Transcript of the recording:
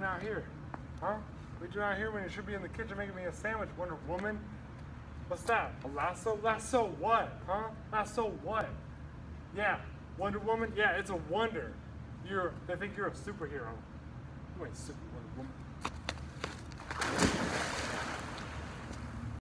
doing out here? Huh? What you doing out here when you should be in the kitchen making me a sandwich, Wonder Woman? What's that? A lasso? Lasso what? Huh? Lasso what? Yeah, Wonder Woman? Yeah, it's a wonder. You're, they think you're a superhero. You ain't super Wonder Woman.